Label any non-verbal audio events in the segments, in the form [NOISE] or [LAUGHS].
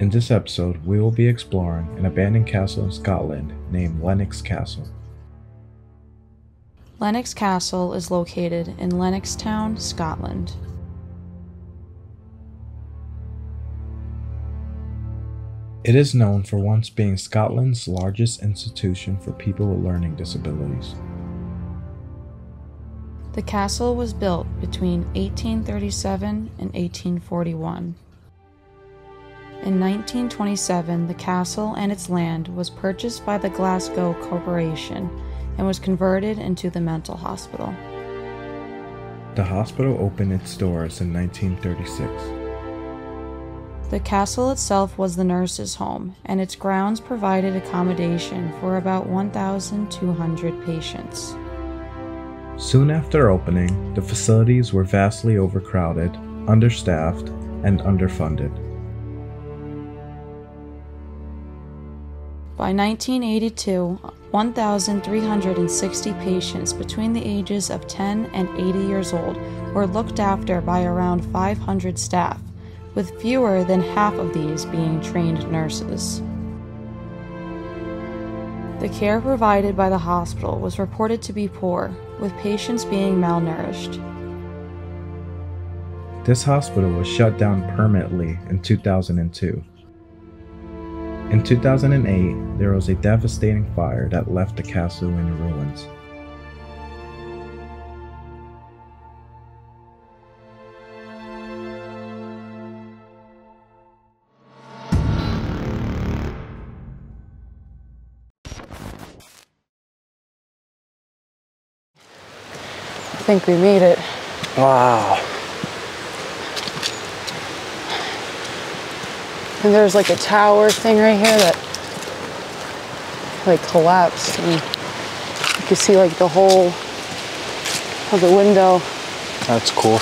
In this episode, we will be exploring an abandoned castle in Scotland named Lennox Castle. Lennox Castle is located in Lennoxtown, Scotland. It is known for once being Scotland's largest institution for people with learning disabilities. The castle was built between 1837 and 1841. In 1927, the castle and its land was purchased by the Glasgow Corporation and was converted into the mental hospital. The hospital opened its doors in 1936. The castle itself was the nurse's home, and its grounds provided accommodation for about 1,200 patients. Soon after opening, the facilities were vastly overcrowded, understaffed, and underfunded. By 1982, 1,360 patients between the ages of 10 and 80 years old were looked after by around 500 staff, with fewer than half of these being trained nurses. The care provided by the hospital was reported to be poor, with patients being malnourished. This hospital was shut down permanently in 2002. In 2008, there was a devastating fire that left the castle in ruins. I think we made it. Wow. And there's like a tower thing right here that like collapsed and you can see like the whole of the window. That's cool.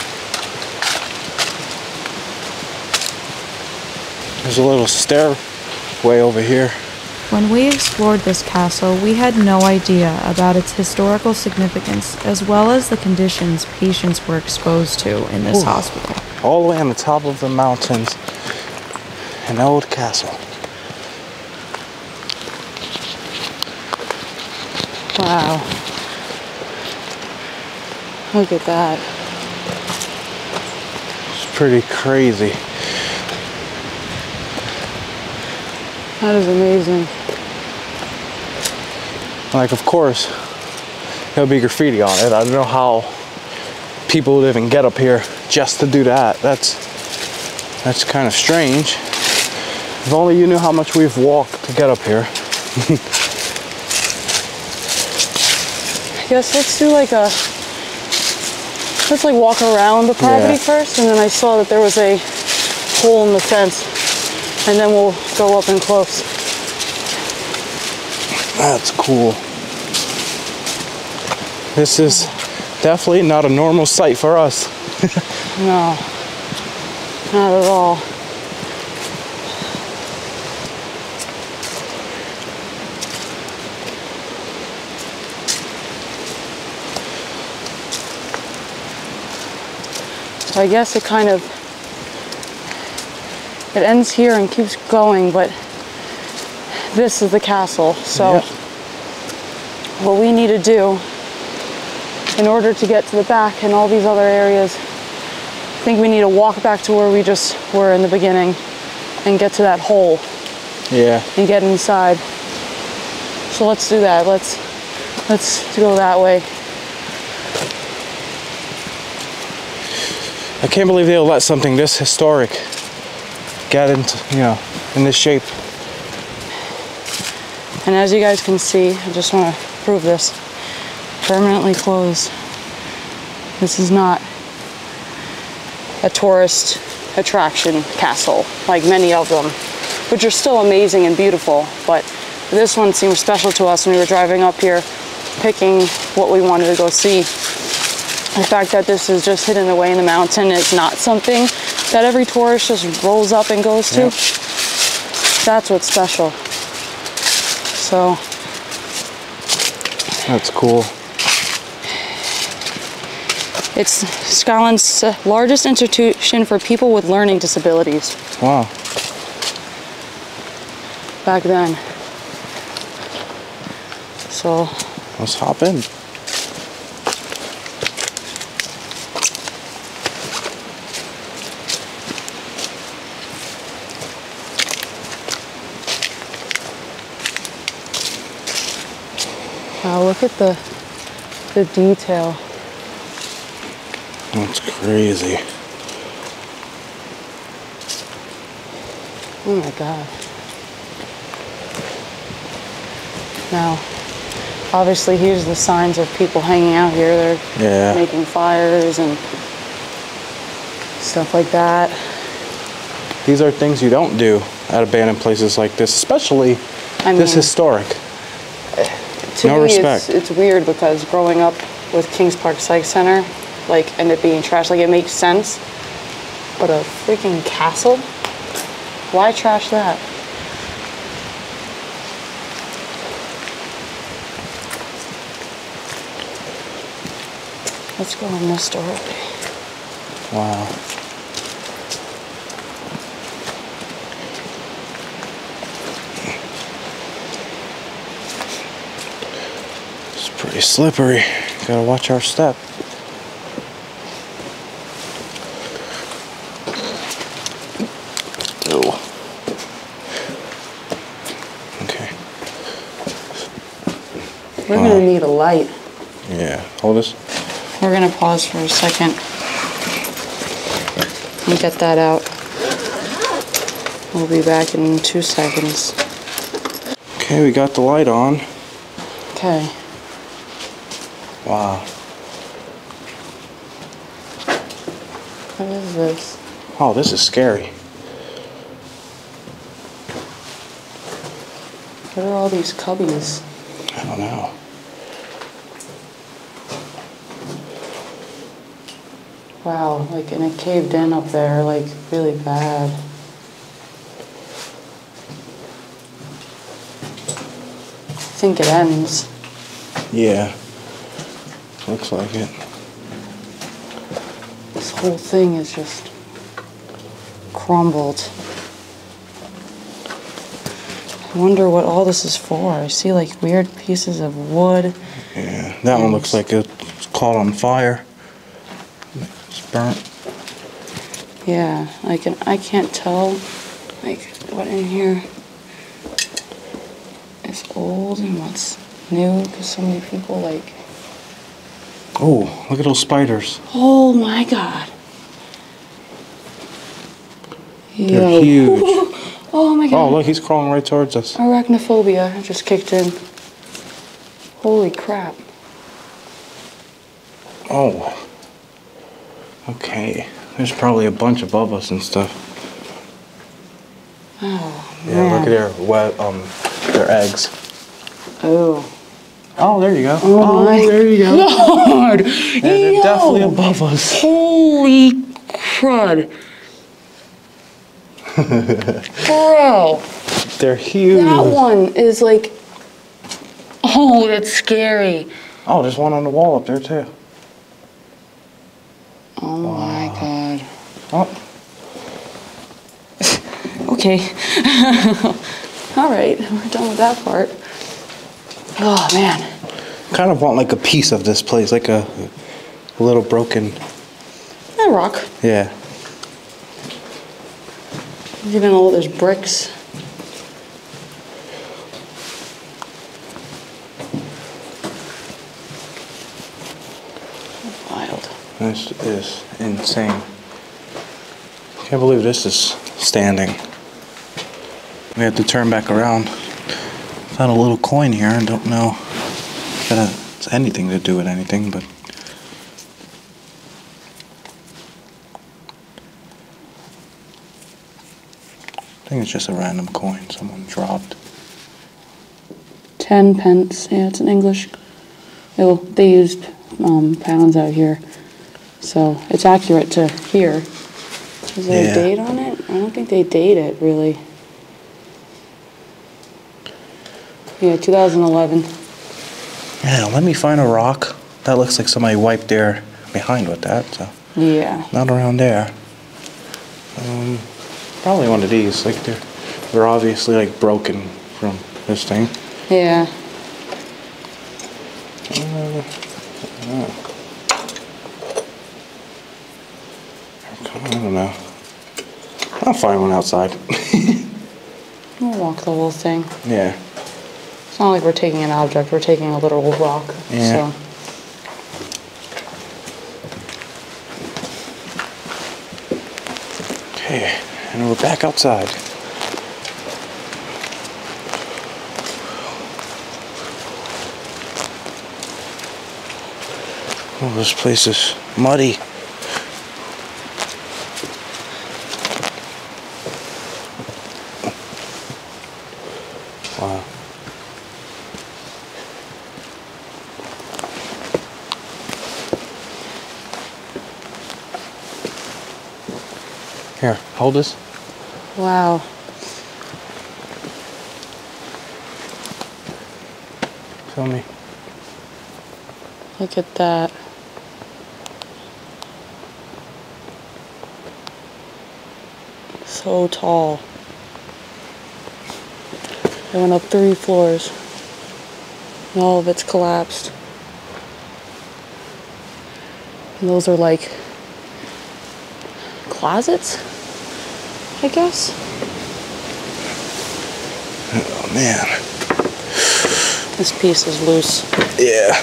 There's a little stairway over here. When we explored this castle, we had no idea about its historical significance as well as the conditions patients were exposed to in this Ooh. hospital. All the way on the top of the mountains. An old castle. Wow. Look at that. It's pretty crazy. That is amazing. Like, of course, there'll be graffiti on it. I don't know how people would even get up here just to do that. That's that's kind of strange. If only you knew how much we've walked to get up here. [LAUGHS] I guess let's do like a let's like walk around the property Yeah. first and then I saw that there was a hole in the fence and then we'll go up and close. That's cool. This is definitely not a normal sight for us. [LAUGHS] No. Not at all. So I guess it kind of it ends here and keeps going, but this is the castle. So Yep. what we need to do in order to get to the back and all these other areas I think we need to walk back to where we just were in the beginning and get to that hole Yeah. and get inside. So let's do that. Let's let's go that way. I can't believe they'll let something this historic get into, you know, in this shape. And as you guys can see, I just want to prove this. Permanently closed. This is not a tourist attraction castle like many of them, which are still amazing and beautiful. But this one seemed special to us when we were driving up here, picking what we wanted to go see. The fact that this is just hidden away in the mountain is not something that every tourist just rolls up and goes to. Yep. That's what's special. So That's cool. It's Scotland's largest institution for people with learning disabilities. Wow. back then. So Let's hop in. wow, look at the the detail. That's crazy. Oh my god. Now, obviously, here's the signs of people hanging out here. They're Yeah. making fires and stuff like that. These are things you don't do at abandoned places like this, especially I this mean- historic. To No me, respect. It's, it's weird because growing up with Kings Park Psych Center, like, and it being trash, like, it makes sense. But a freaking castle? Why trash that? Let's go in this door. Wow. It's pretty slippery. Gotta watch our step. Oh. Okay. We're gonna need a light. Yeah. Hold this. We're gonna pause for a second and get that out. We'll be back in two seconds. Okay, we got the light on. Okay. Wow. What is this? Oh, this is scary. What are all these cubbies? I don't know. Wow, like, and it caved in up there, like, really bad. I think it ends. Yeah. Looks like it. This whole thing is just crumbled. I wonder what all this is for. I see like weird pieces of wood. Yeah. That one looks like it's caught on fire. It's burnt. Yeah, like and I can't tell like what in here is old and what's new because so many people like Oh, look at those spiders. Oh my god. They're huge. [LAUGHS] Oh my God. Oh, look, he's crawling right towards us. Arachnophobia just kicked in. Holy crap. Oh. Okay. There's probably a bunch above us and stuff. Oh man. Yeah, look at their um, their eggs. Oh. Oh, oh, there you go. Oh, my there you go. God. Yeah, they're Yo. definitely above us. Holy crud. Bro, They're huge. that one is like. Oh, that's scary. Oh, there's one on the wall up there too. Oh my god. Oh, [LAUGHS] Okay. [LAUGHS] All right, we're done with that part. Oh man. kind of want like a piece of this place, like a, a little broken. That rock. Yeah. Even all those bricks. Wild. This is insane. Can't believe this is standing. We had to turn back around. Found a little coin here and don't know if it has anything to do with anything, but. I think it's just a random coin someone dropped. Ten pence. Yeah, it's in English. Well, they used um, pounds out here, so it's accurate to here. Is there Yeah. a date on it? I don't think they date it really. Yeah, 2011. Yeah, let me find a rock. That looks like somebody wiped their behind with that, so. Yeah. Not around there. Um, probably one of these. Like they're They're obviously like broken from this thing. Yeah. I don't know. I'll find one outside. [LAUGHS] We'll walk the whole thing. yeah. It's not like we're taking an object, we're taking a literal rock. Yeah. So. Okay, and we're back outside. Oh, this place is muddy. Wow. Here, hold this. Wow. Show me. Look at that. So tall. It went up three floors. And all of it's collapsed. And those are like closets, I guess. Oh man. This piece is loose. Yeah.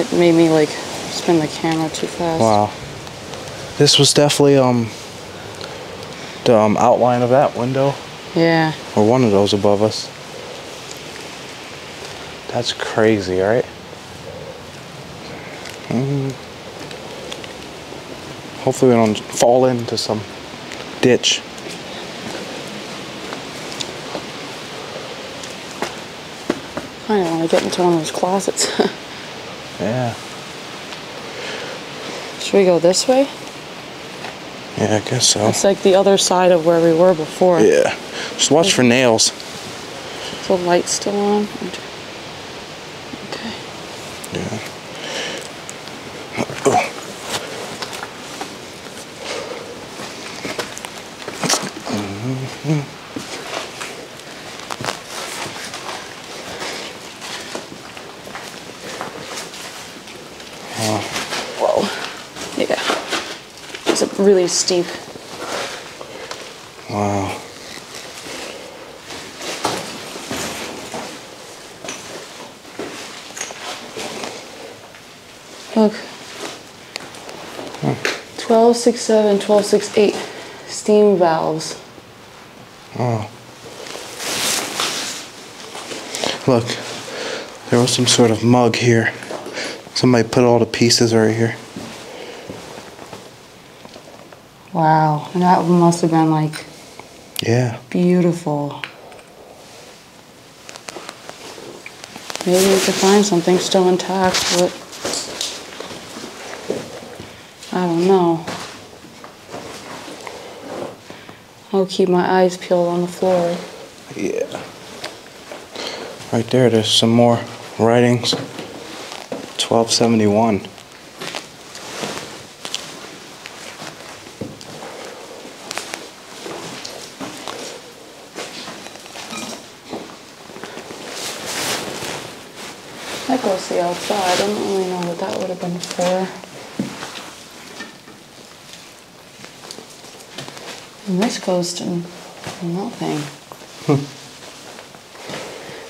It made me like spin the camera too fast. Wow. This was definitely um the um, outline of that window Yeah. or one of those above us. That's crazy, right? Mm. Hopefully we don't fall into some ditch. I don't want to get into one of those closets. [LAUGHS] Yeah. Should we go this way? Yeah, I guess so. It's like the other side of where we were before. Yeah. Just watch for nails. Is the light still on? Okay. Yeah. Whoa. Yeah. It's a really steep. Wow. Look. 1267, 1268. Steam valves. Oh. Look, there was some sort of mug here. Somebody put all the pieces right here. Wow. That must have been like Yeah. beautiful. Maybe we could find something still intact, but I don't know. I'll keep my eyes peeled on the floor. Yeah. Right there, there's some more writings. 1271. That goes the outside. I don't really know what that would have been for. And this goes to nothing.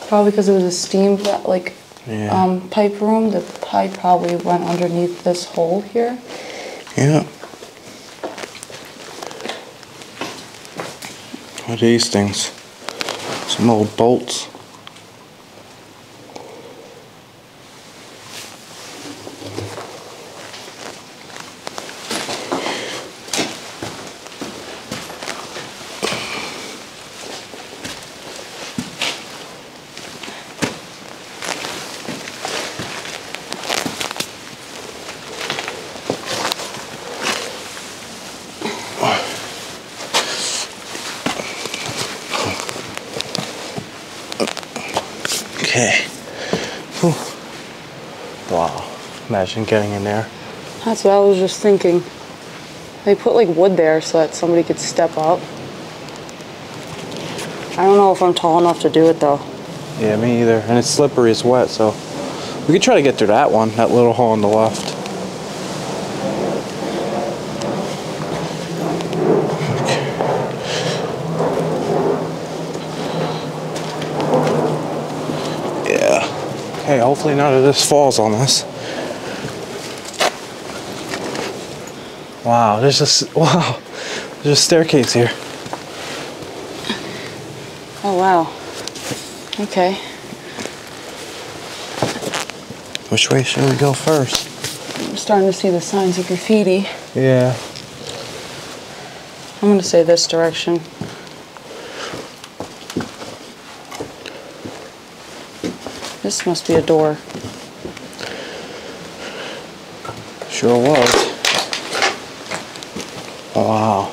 Probably because it was a steam like Yeah. um, pipe room. The pipe probably went underneath this hole here. Yeah. What are these things? Some old bolts. Okay. Whew. Wow. Imagine getting in there. That's what I was just thinking. They put like wood there so that somebody could step up. I don't know if I'm tall enough to do it though. Yeah, me either. And it's slippery, it's wet, so we could try to get through that one, that little hole on the left. Okay, hopefully none of this falls on us. Wow, there's a [LAUGHS] wow, there's a staircase here. Oh wow. Okay. Which way should we go first? I'm starting to see the signs of graffiti. Yeah. I'm gonna say this direction. This must be a door. Sure was. Wow.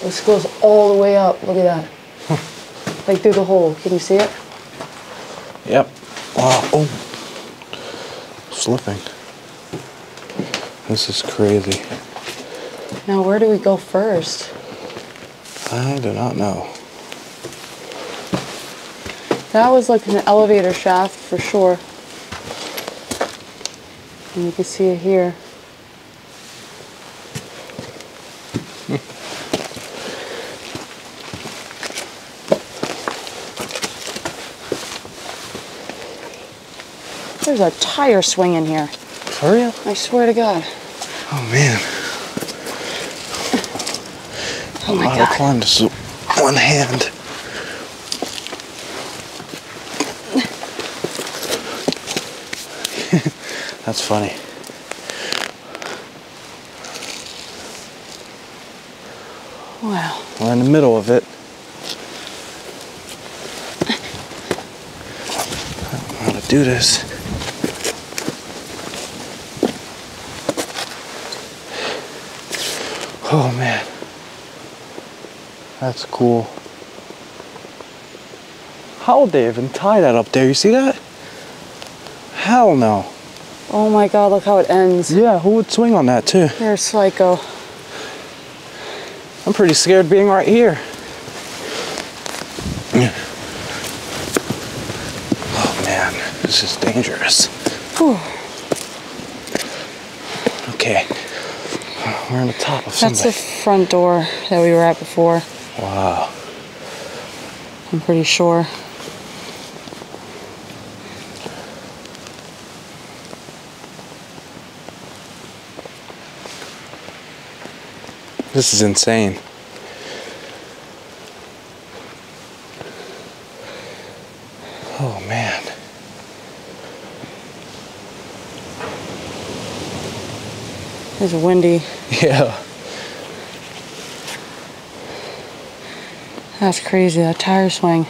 This goes all the way up. Look at that. [LAUGHS] like through the hole. Can you see it? Yep. Wow. Oh. Slipping. This is crazy. Now where do we go first? I do not know. That was like an elevator shaft for sure. And you can see it here. [LAUGHS] There's a tire swing in here. For real? I swear to God. Oh man. Oh my How to God. climb this one hand. That's funny. Wow. We're in the middle of it. I don't know how to do this. Oh man. That's cool. How would they even tie that up there? You see that? Hell no. Oh my God, look how it ends. Yeah, who would swing on that too? You're a psycho. I'm pretty scared being right here. Oh man, this is dangerous. Whew. Okay, we're on the top of That's the front door that we were at before. Wow. I'm pretty sure. This is insane. Oh man. It's windy. Yeah. That's crazy. That tire swing.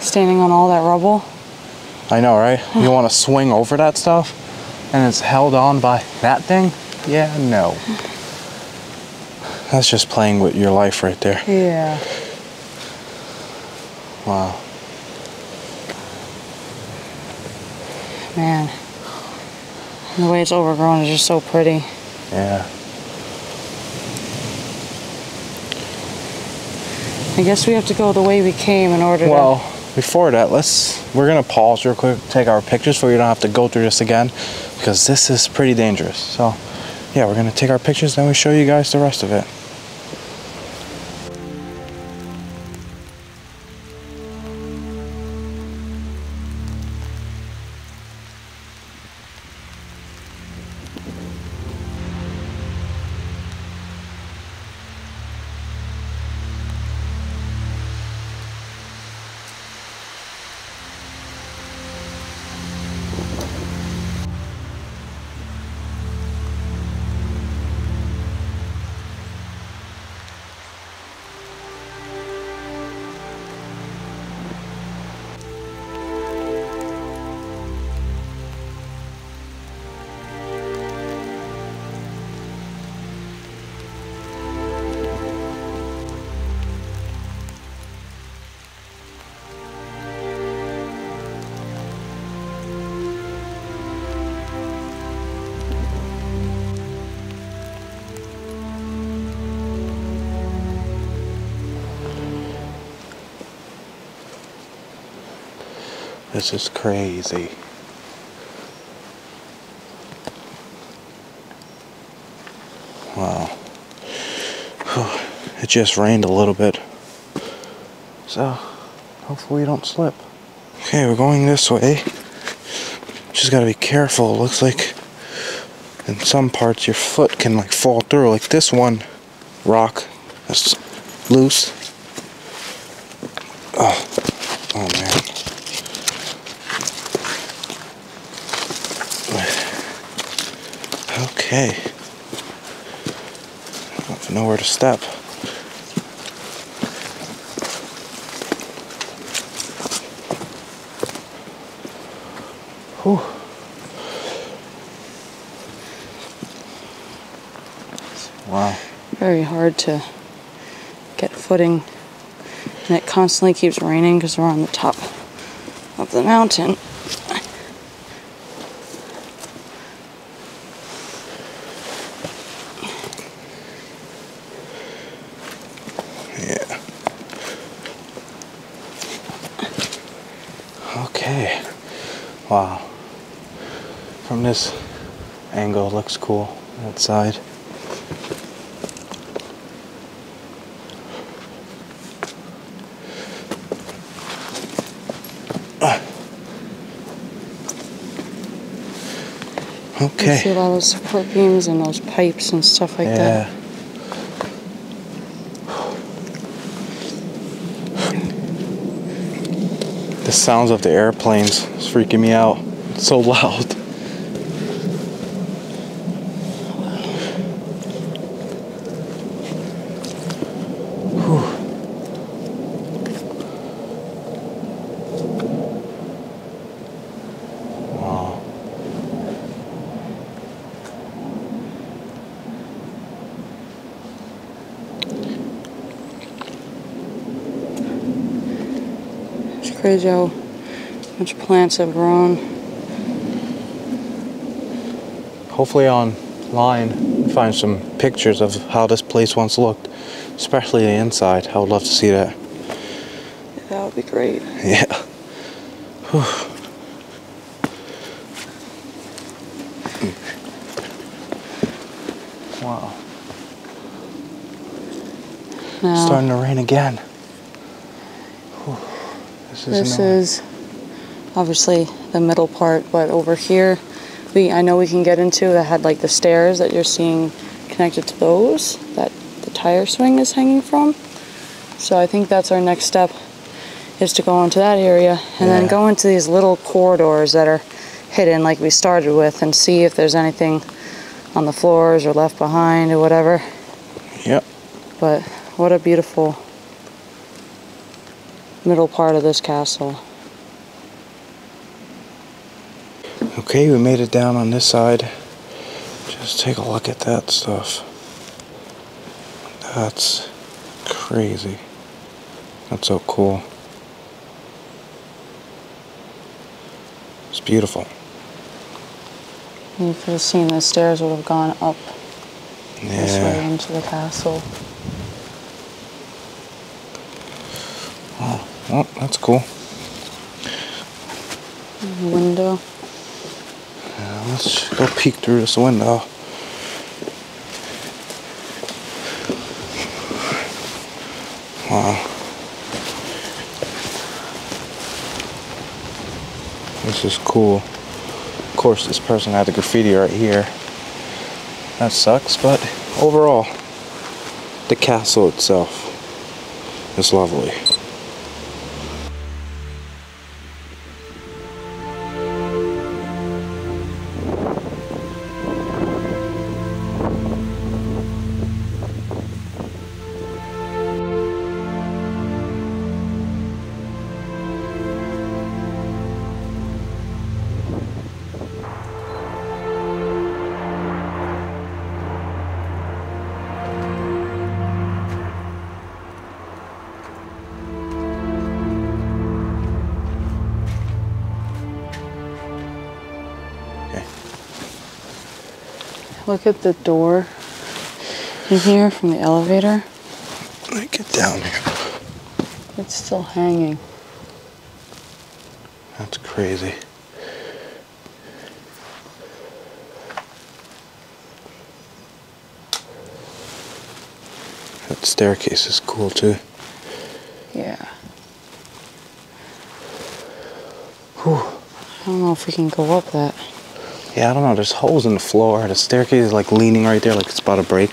Standing on all that rubble. I know, right? You want to swing over that stuff and it's held on by that thing? Yeah, no. That's just playing with your life right there. Yeah. Wow. Man. And the way it's overgrown is just so pretty. Yeah. I guess we have to go the way we came in order to Well, before that, let's we're gonna pause real quick, take our pictures so we don't have to go through this again, because this is pretty dangerous. So, yeah, we're gonna take our pictures, then we show you guys the rest of it. This is crazy. Wow. [SIGHS] It just rained a little bit. So, hopefully we don't slip. Okay, we're going this way. Just gotta be careful. It looks like in some parts your foot can like fall through. Like this one rock that's loose. Oh, oh man. Okay. I don't know where to step. Whew. Wow. Very hard to get footing. And it constantly keeps raining because we're on the top of the mountain. Yeah. Okay. Wow. From this angle, looks cool outside. You see Okay. a lot of support beams and those pipes and stuff like Yeah. that. The sounds of the airplanes is freaking me out. It's so [LAUGHS] loud. Crazy how much plants have grown. Hopefully online find some pictures of how this place once looked, especially the inside. I would love to see that. That would be great. Yeah. wow. Now, Starting to rain again. This is this is obviously the middle part, but over here, we I know we can get into that had like the stairs that you're seeing connected to those that the tire swing is hanging from. So I think that's our next step is to go into that area and then go into these little corridors that are hidden like we started with and see if there's anything on the floors or left behind or whatever. Yep. But what a beautiful middle part of this castle. Okay, we made it down on this side. Just take a look at that stuff. That's crazy. That's so cool. It's beautiful. You could have seen the stairs would have gone up this way into the castle. Oh, Oh, that's cool. Window. Yeah, let's go peek through this window. Wow. This is cool. Of course, this person had the graffiti right here. That sucks, but overall, the castle itself is lovely. Look at the door in here from the elevator. Let me get down here. It's still hanging. That's crazy. That staircase is cool too. Yeah. Whew. I don't know if we can go up that. Yeah, I don't know. There's holes in the floor. The staircase is like leaning right there, like it's about to break.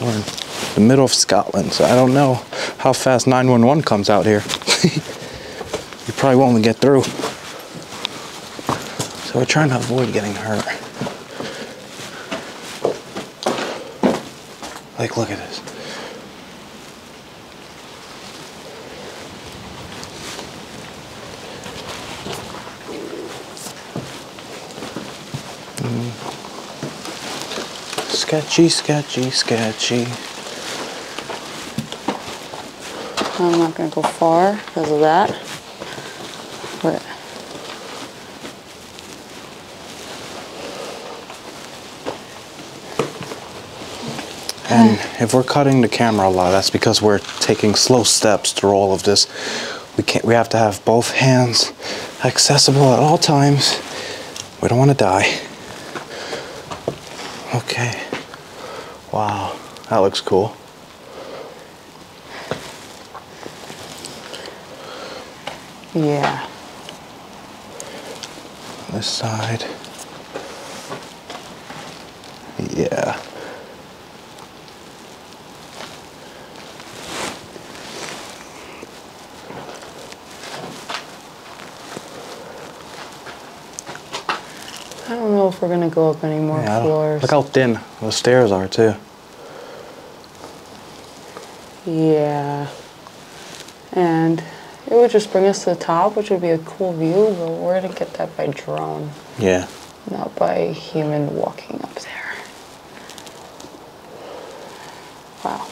We're in the middle of Scotland, so I don't know how fast 911 comes out here. [LAUGHS] you probably won't get through. So we're trying to avoid getting hurt. Like, look at this. Sketchy, sketchy, sketchy. I'm not gonna go far because of that. But And if we're cutting the camera a lot, that's because we're taking slow steps through all of this. We can't. We have to have both hands accessible at all times. We don't want to die. Okay. Wow, that looks cool. yeah. This side. Yeah. I don't know if we're gonna go up any more Yeah, floors. Look how thin the stairs are too. Yeah. And it would just bring us to the top, which would be a cool view, but we're gonna get that by drone, Yeah. not by human walking up there. Wow.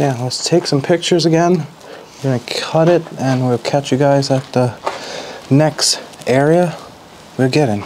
Yeah, let's take some pictures again. We're gonna cut it and we'll catch you guys at the next area we're getting.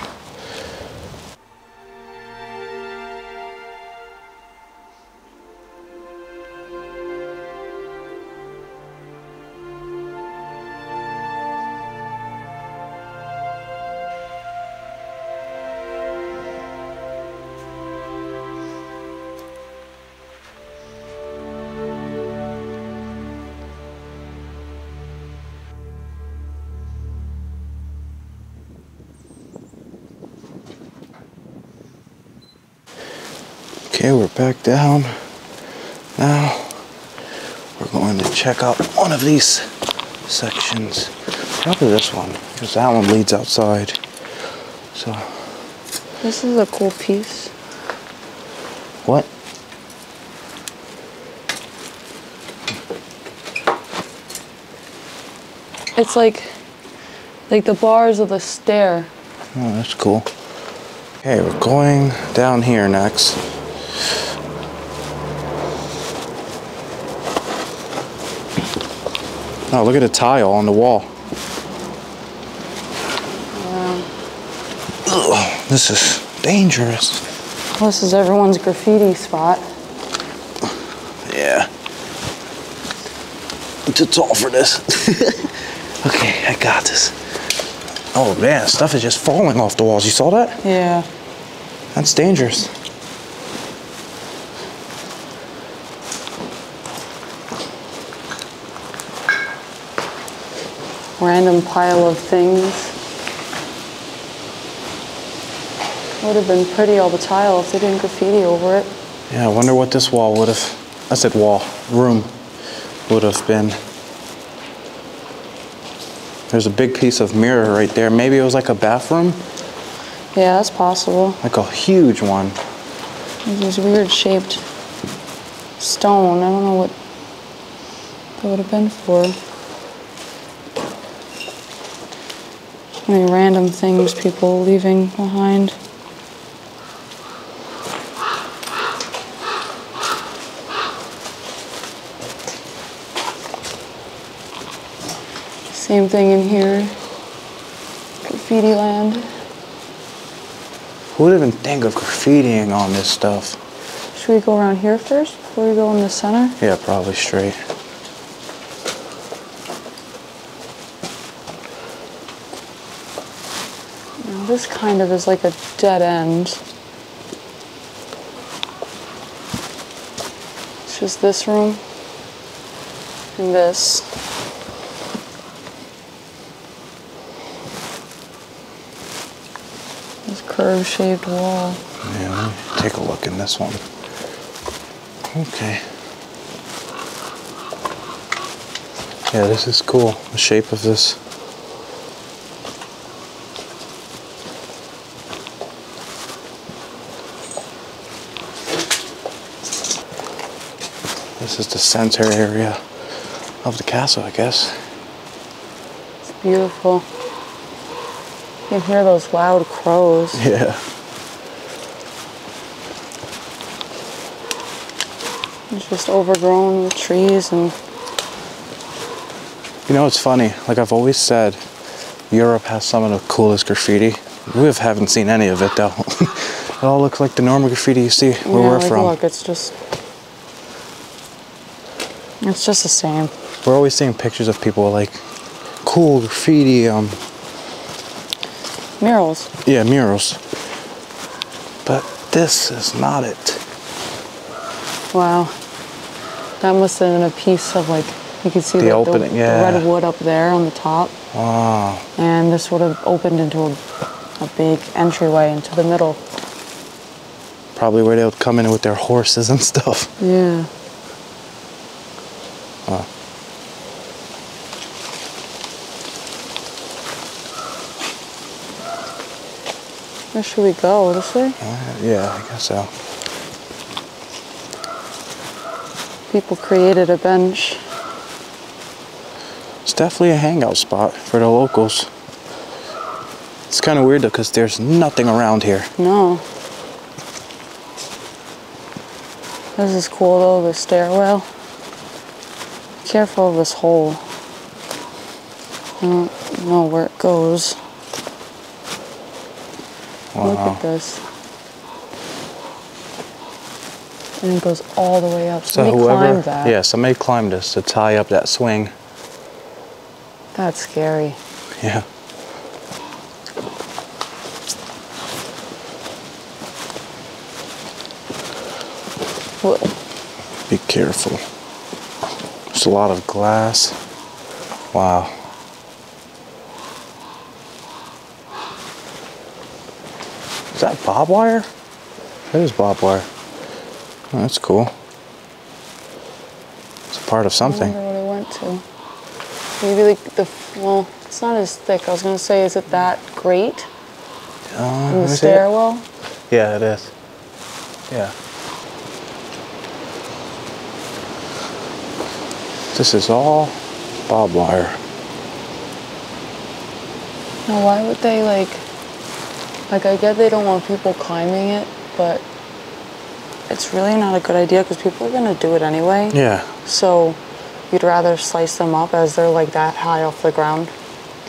Okay, we're back down. Now we're going to check out one of these sections. Probably this one, because that one leads outside. So, This is a cool piece. what? It's like like the bars of the stair. Oh, that's cool. Okay, we're going down here next. Oh, look at the tile on the wall. Ugh, this is dangerous. This is everyone's graffiti spot. Yeah. I'm too tall for this. [LAUGHS] okay, I got this. Oh man, stuff is just falling off the walls. You saw that? Yeah. That's dangerous. Random pile of things. Would have been pretty all the tile if they didn't graffiti over it. Yeah, I wonder what this wall would have. I said wall, room would have been. There's a big piece of mirror right there. Maybe it was like a bathroom, Yeah, that's possible. like a huge one. These weird shaped stone. I don't know what that would have been for. Any random things people leaving behind. Same thing in here. Graffiti land. Who would even think of graffitiing on this stuff? Should we go around here first before we go in the center? Yeah, probably straight. Now, this kind of is like a dead end. It's just this room and this. This curved shaped wall. Yeah, take a look in this one. Okay. Yeah, this is cool. The shape of this. This is the center area of the castle, I guess. It's beautiful. You can hear those loud crows. [LAUGHS] Yeah. It's just overgrown with trees and You know, it's funny. Like I've always said, Europe has some of the coolest graffiti. We haven't seen any of it though. [LAUGHS] it all looks like the normal graffiti you see where yeah, we're like, from. look, it's just it's just the same. We're always seeing pictures of people like cool graffiti, um, Murals. yeah, murals. But this is not it. Wow. That must have been a piece of like you can see The the, opening, the, yeah. red wood up there on the top, Wow. and this would have opened into a, a big entryway into the middle. Probably where they would come in with their horses and stuff. Yeah. Wow. Where should we go? This way? Uh, yeah, I guess so. People created a bench. It's definitely a hangout spot for the locals. It's kind of weird though, because there's nothing around here. No. This is cool though, the stairwell. Careful of this hole. I don't know where it goes. Look at this. And it goes all the way up. So Somebody whoever, climbed yeah, somebody climbed this to tie up that swing. That's scary. Yeah. What? Be careful. A lot of glass. Wow. Is that bob wire? That is bob wire. Oh, that's cool. It's a part of I something. wonder what it went to. Maybe like the, well, it's not as thick. I was gonna say, is it that great Uh, in the see it. stairwell? Yeah, it is. Yeah. This is all barbed wire. Now, why would they like? Like, I get they don't want people climbing it, but it's really not a good idea because people are gonna do it anyway. Yeah. So, you'd rather slice them up as they're like that high off the ground.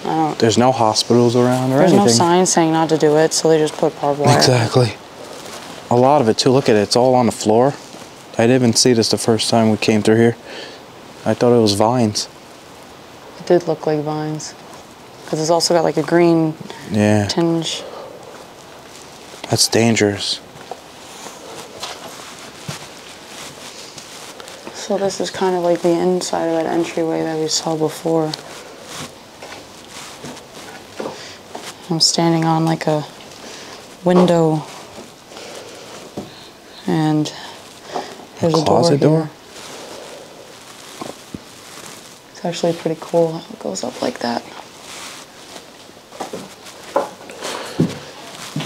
I don't. There's no hospitals around or anything. There's no sign saying not to do it, so they just put barbed wire. Exactly. A lot of it too. Look at it. It's all on the floor. I didn't even see this the first time we came through here. I thought it was vines. It did look like vines, because it's also got like a green Yeah. tinge. That's dangerous. So this is kind of like the inside of that entryway that we saw before. I'm standing on like a window and there's a, closet door, door? here. It's actually pretty cool. how It goes up like that.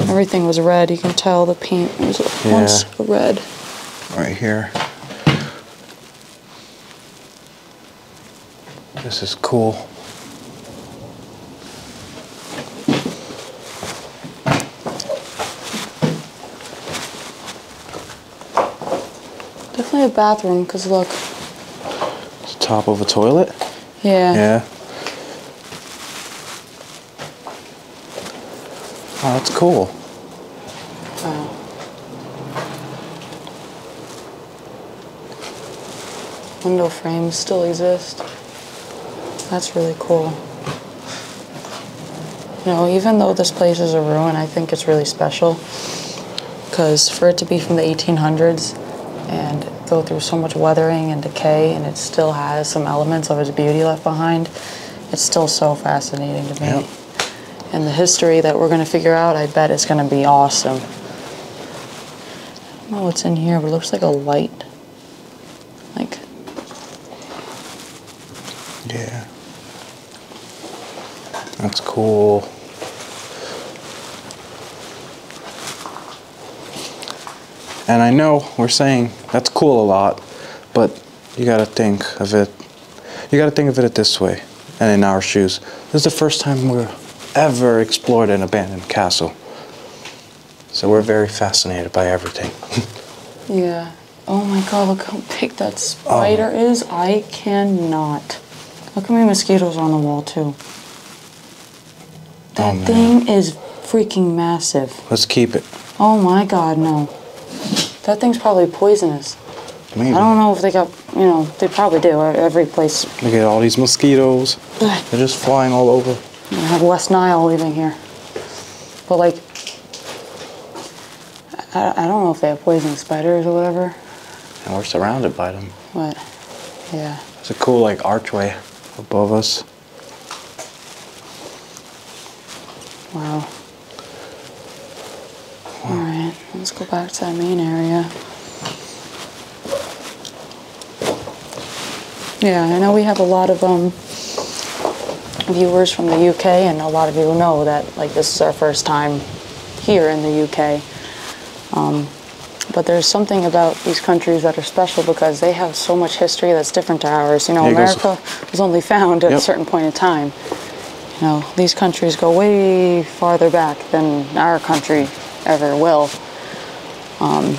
Everything was red. You can tell the paint was once red. Right here. This is cool. Definitely a bathroom, because look. It's the top of a toilet. Yeah. Yeah. Oh, that's cool. Wow. window frames still exist. That's really cool. You know, even though this place is a ruin, I think it's really special because for it to be from the 1800s and go through so much weathering and decay and it still has some elements of its beauty left behind, it's still so fascinating to me. Yep. And the history that we're going to figure out, I bet it's going to be awesome. I don't know what's in here, but it looks like a light. Like, Yeah. That's cool. And I know we're saying that's cool a lot, but you gotta think of it. You gotta think of it this way, and in our shoes. This is the first time we're ever explored an abandoned castle. So we're very fascinated by everything. [LAUGHS] yeah. Oh my god, look how big that oh. spider is. I cannot. Look how many mosquitoes on the wall, too. Oh, that man. thing is freaking massive. Let's keep it. Oh my god, no. That thing's probably poisonous. Maybe. I don't know if they got, you know, they probably do. Every place. Look at all these mosquitoes. Ugh. They're just flying all over. I have West Nile living here. But, like, I, I don't know if they have poisonous spiders or whatever. And we're surrounded by them. What? yeah. It's a cool like archway above us. Wow. Alright, let's go back to that main area. Yeah, I know we have a lot of um, viewers from the UK, and a lot of you know that like this is our first time here in the UK. Um, but there's something about these countries that are special because they have so much history that's different to ours. You know, it goes- America was only [LAUGHS] found at a certain point in time. You know, these countries go way farther back than our country ever will. Um,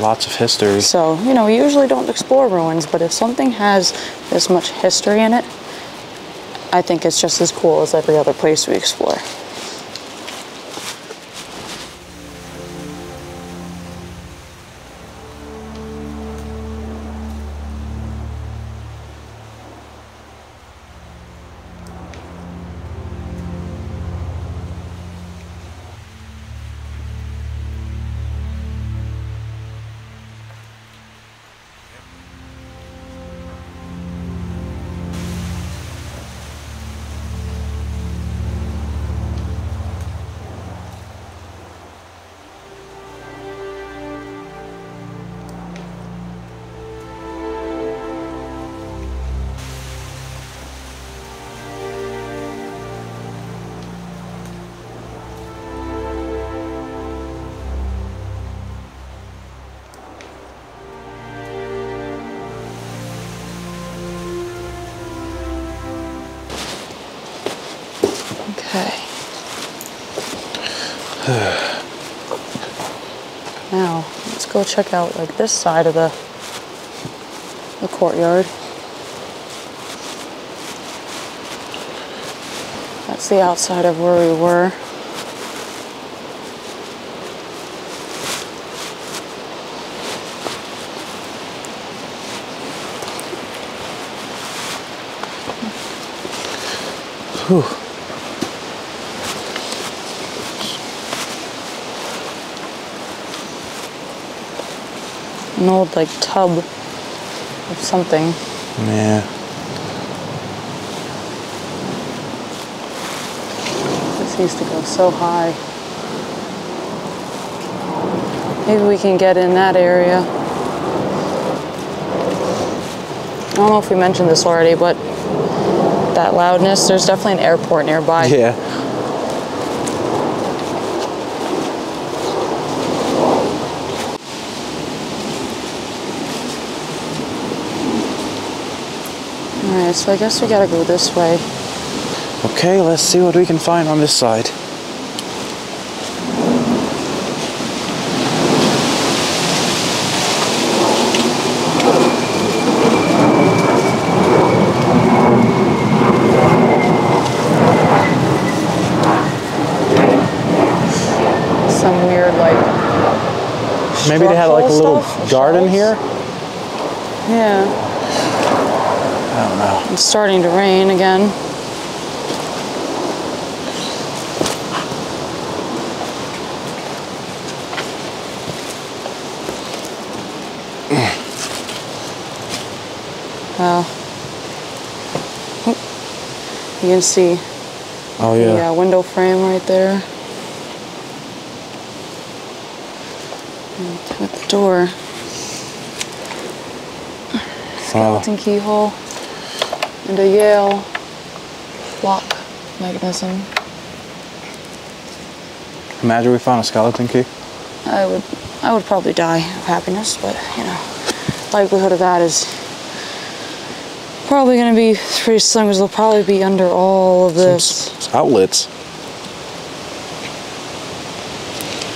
Lots of history. So, you know, we usually don't explore ruins, but if something has this much history in it, I think it's just as cool as every other place we explore. [SIGHS] now, let's go check out like this side of the the courtyard. That's the outside of where we were. An old like tub of something. Yeah. This used to go so high. Maybe we can get in that area. I don't know if we mentioned this already, but that loudness, there's definitely an airport nearby. Yeah. Alright, so I guess we gotta go this way. Okay, let's see what we can find on this side. Some weird like Maybe they had like a little garden shelves. here. Yeah, I don't know. It's starting to rain again. [SIGHS] Well, you can see Oh the yeah. uh, window frame right there. And With the door, skeleton keyhole, and a Yale lock mechanism. Imagine we found a skeleton key. I would, I would probably die of happiness, but you know, likelihood of that is probably going to be pretty slim because they'll probably be under all of this. It's outlets.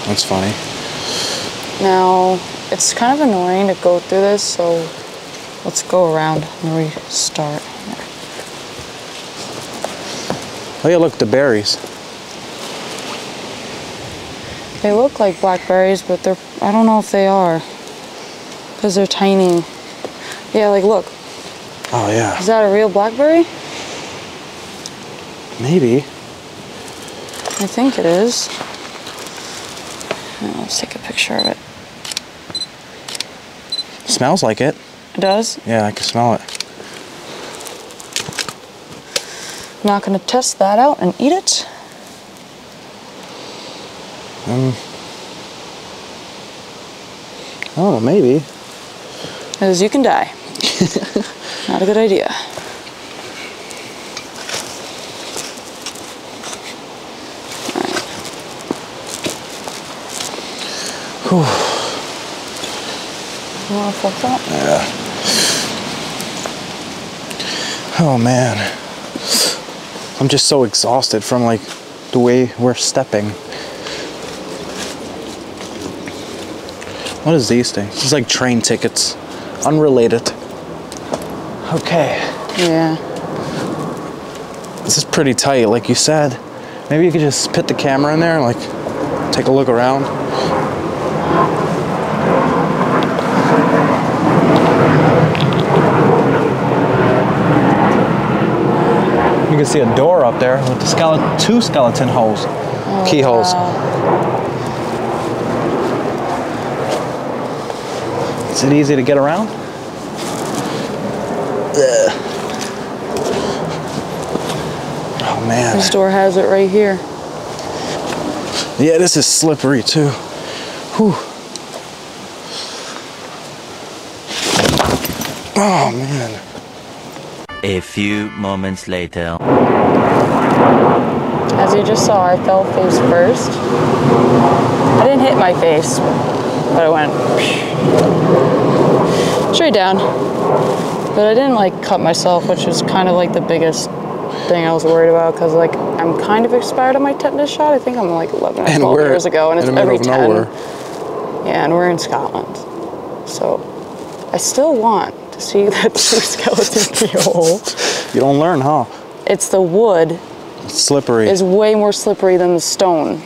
That's funny. Now, it's kind of annoying to go through this, so let's go around and restart. Oh yeah, look the berries. They look like blackberries, but they're, I don't know if they are. Because they're tiny. Yeah, like look, Oh yeah. is that a real blackberry? Maybe. I think it is. Now, let's take a picture of it. Smells like it. It does? Yeah, I can smell it. Not gonna test that out and eat it. Oh, maybe. Because you can die. [LAUGHS] Not a good idea. You wanna flip that? Oh man. I'm just so exhausted from like the way we're stepping. What is these things? It's like train tickets. Unrelated. Okay. Yeah. This is pretty tight, like you said. Maybe you could just put the camera in there and like take a look around. See a door up there with the skeleton, two skeleton holes, oh, keyholes. Is it easy to get around? Ugh. Oh man. This door has it right here. Yeah, this is slippery too. Whew. Oh man. A few moments later. As you just saw, I fell face first. I didn't hit my face, but I went straight down. But I didn't like cut myself, which was kind of like the biggest thing I was worried about because like I'm kind of expired on my tetanus shot. I think I'm like 11 or 12 years ago, and in it's the every of 10. nowhere. Yeah, and we're in Scotland, so I still want to see [LAUGHS] that two skeleton keyhole. You don't learn, huh? It's the wood It's slippery. is way more slippery than the stone.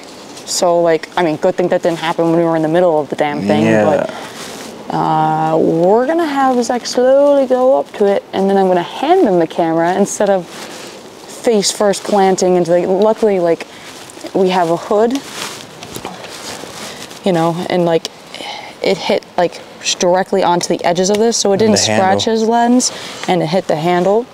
So like, I mean, good thing that didn't happen when we were in the middle of the damn thing. yeah. But uh, we're gonna have Zach slowly go up to it, and then I'm gonna hand him the camera instead of face first planting into the. Luckily, like, we have a hood, you know, and like, it hit like directly onto the edges of this, so it didn't the handle. scratch his lens, and it hit the handle.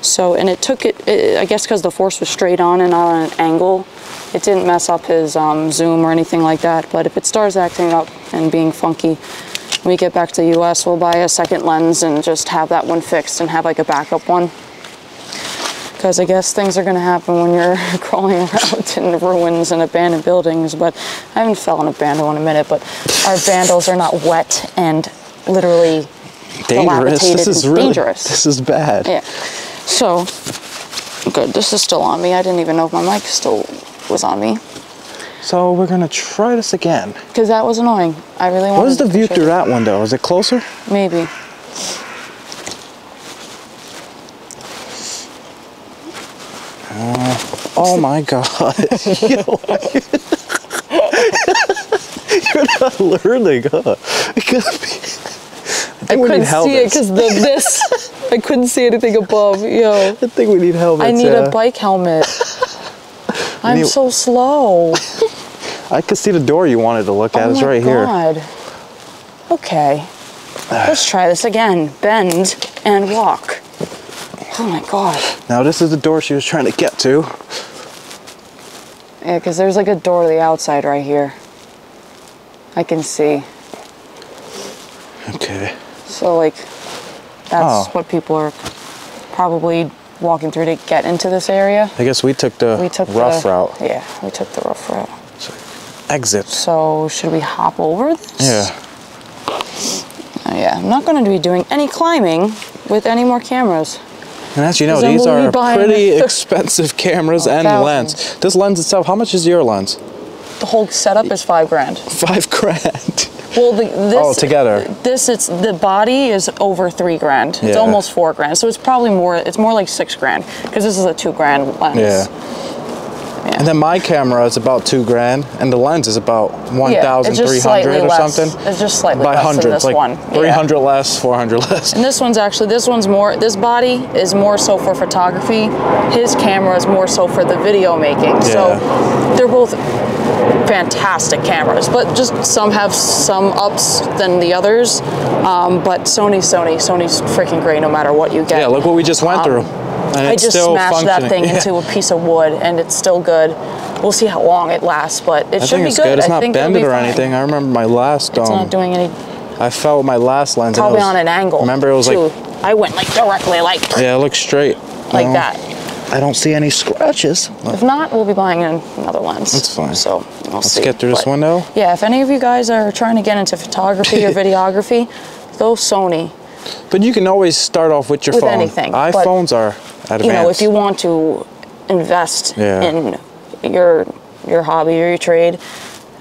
So, and it took it, it I guess because the force was straight on and not on an angle, it didn't mess up his um, zoom or anything like that. But if it starts acting up and being funky, when we get back to the US, we'll buy a second lens and just have that one fixed and have like a backup one. Because I guess things are going to happen when you're [LAUGHS] crawling around in ruins and abandoned buildings. But I haven't fell in a bando in a minute, but our bandos are not wet and literally dangerous. This is really dangerous. This is bad. Yeah. So, good. This is still on me. I didn't even know if my mic still was on me. So we're gonna try this again. Because that was annoying. I really wanted What is the view through that window? Is it closer? Maybe. Oh my god. [LAUGHS] Yo. [LAUGHS] You're not learning, huh? It could be- I couldn't see it because the this. I couldn't see anything above. Yo, I think we need helmets. I need yeah. a bike helmet. [LAUGHS] I'm need- so slow. I could see the door you wanted to look at. oh it's right here. God. Okay. Ah. Let's try this again. Bend and walk. Oh my god. Now this is the door she was trying to get to. Yeah, because there's like a door to the outside right here. I can see. Okay. So like, that's Oh. what people are probably walking through to get into this area. I guess we took the We took rough the, route. Yeah, we took the rough route. Exit. So should we hop over this? Yeah. Oh, yeah. I'm not going to be doing any climbing with any more cameras. And as you know, these are pretty [LAUGHS] expensive cameras Oh, and thousands. lens. This lens itself, how much is your lens? The whole setup is five grand. Five grand. [LAUGHS] Well, the, this Oh, together. This it's the body is over three grand. It's Yeah. almost four grand. So it's probably more. It's more like six grand because this is a two grand lens. Yeah. And then my camera is about two grand, and the lens is about one Yeah, thousand it's just slightly or less. something. It's just slightly By less than hundreds, this like one. Yeah. three hundred less, four hundred less. And this one's actually this one's more. This body is more so for photography. His camera is more so for the video making. So they're both fantastic cameras, but just some have some ups than the others. Um, but Sony's Sony. Sony's freaking great no matter what you get. Yeah, look what we just went Um, through. And I just smashed that thing [LAUGHS] Yeah. into a piece of wood, and it's still good. We'll see how long it lasts, but it I should be good. good. It's I not bended or fine. anything. I remember my last. It's um, not doing any. I felt my last lens. and Probably was- on an angle. Remember, it was too. like I went like directly like yeah, it looked straight. like that. I don't see any scratches. If not, we'll be buying another lens. That's fine. So we'll see. Let's see. get through this But, window. Yeah, if any of you guys are trying to get into photography or [LAUGHS] videography, go Sony. But you can always start off with your With phone. anything, iPhones are advanced. You know, if you want to invest Yeah. in your your hobby or your trade,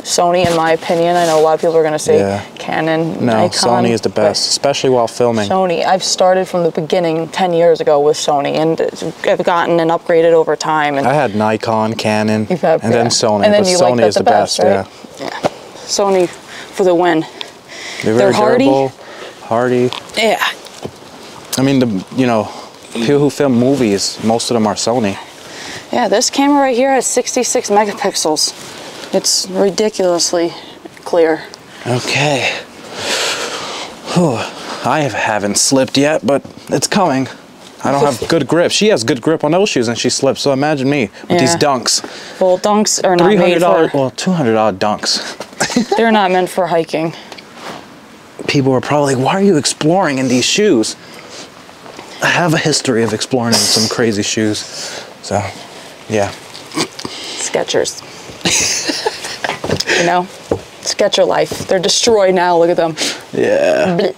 Sony, in my opinion, I know a lot of people are going to say Yeah. Canon, no, Nikon. Sony is the best, especially while filming. Sony, I've started from the beginning 10 years ago with Sony, and I've gotten and upgraded over time. And I had Nikon, Canon, had- and then. Sony. And then but you Sony like that is the the best. best, right? Yeah, Sony for the win. they're, They're very hardy. durable, hardy. Yeah. I mean, the you know, people who film movies, most of them are Sony. Yeah, this camera right here has 66 megapixels. It's ridiculously clear. Okay. Whew. I haven't slipped yet, but it's coming. I don't have good grip. She has good grip on those shoes, and she slips. So imagine me with these dunks. Well, dunks are not made for. well, two hundred dollar dunks. They're not meant for hiking. People are probably like, "Why are you exploring in these shoes?" I have a history of exploring in some crazy shoes. So, yeah. Skechers. you know, Sketcher life. They're destroyed now. Look at them. Yeah.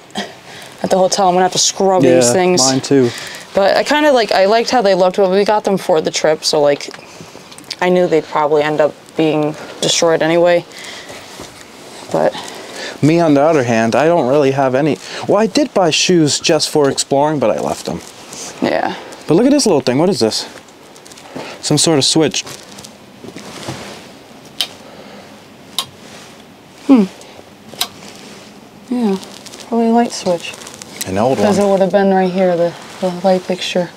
At the hotel, I'm gonna have to scrub Yeah, these things. mine too. But I kind of like I liked how they looked, but we got them for the trip, so like I knew they'd probably end up being destroyed anyway. But Me, on the other hand, I don't really have any. Well, I did buy shoes just for exploring, but I left them. yeah, But look at this little thing. What is this? Some sort of switch. Hmm. Yeah, probably a light switch An old because it would have been right here, the, the light fixture.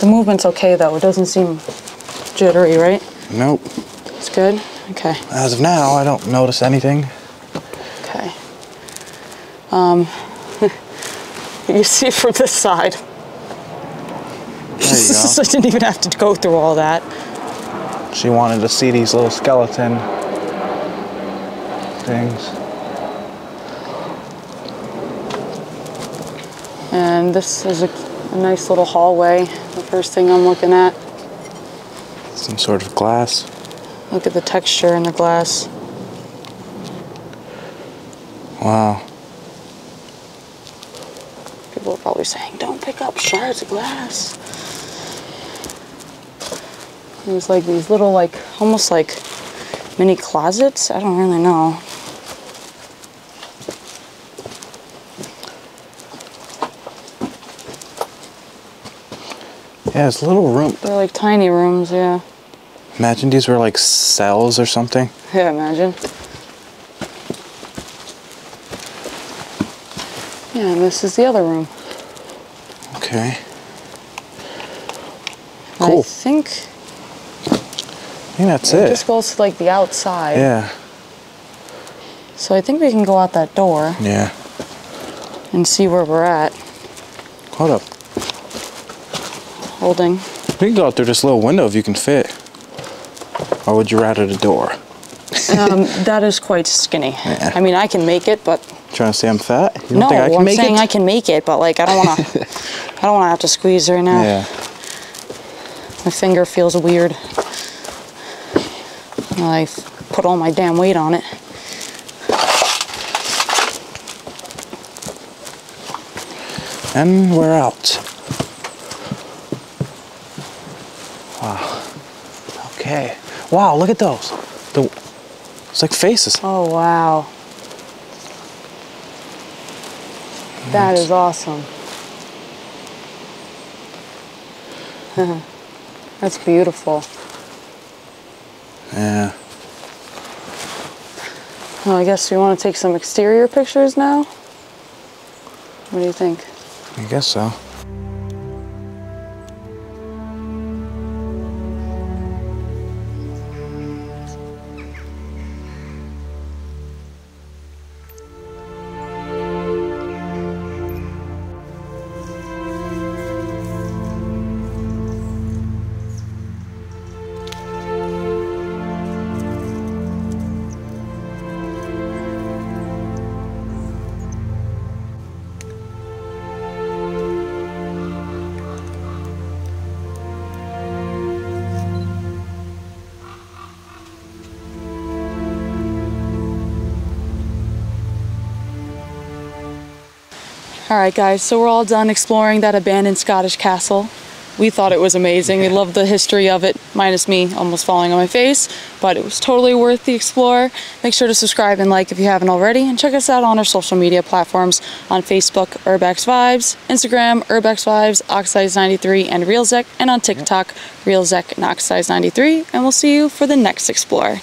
The movement's okay though; it doesn't seem jittery, right? Nope. It's good. Okay, As of now, I don't notice anything. Um, [LAUGHS] you see from this side. There you [LAUGHS] I didn't even have to go through all that. She wanted to see these little skeleton things. And this is a, a nice little hallway. The first thing I'm looking at. Some sort of glass. Look at the texture in the glass. Wow. Are saying, don't pick up shards of glass. There's like these little, like, almost like mini closets. I don't really know. Yeah, it's little room. They're like tiny rooms, yeah. Imagine these were like cells or something. Yeah, imagine. Yeah, and this is the other room. Okay. Cool. I think I think that's it. this it. goes to like the outside. Yeah. So I think we can go out that door Yeah. and see where we're at. Hold up. Holding. We can go out through this little window if you can fit. Or would you rather the door? [LAUGHS] Um, that is quite skinny. Yeah. I mean, I can make it, but Trying to say I'm fat? You don't no, think I can I'm make saying it? I can make it, but like I don't want to. [LAUGHS] I don't want to have to squeeze right now. Yeah. My finger feels weird. I put all my damn weight on it. And we're out. Wow. Okay. Wow, look at those. The, it's like faces. Oh wow. That is awesome. [LAUGHS] That's beautiful. Yeah. Well, I guess we want to take some exterior pictures now. What do you think? I guess so. All right, guys, so we're all done exploring that abandoned Scottish castle. We thought it was amazing. We loved the history of it, minus me almost falling on my face, but it was totally worth the explore. Make sure to subscribe and like if you haven't already, and check us out on our social media platforms on Facebook, Urbax Vibes, Instagram, Urbax Vibes, Oxize93, and RealZek, and on TikTok, RealZek and Oxize93. And we'll see you for the next explore.